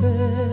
fair.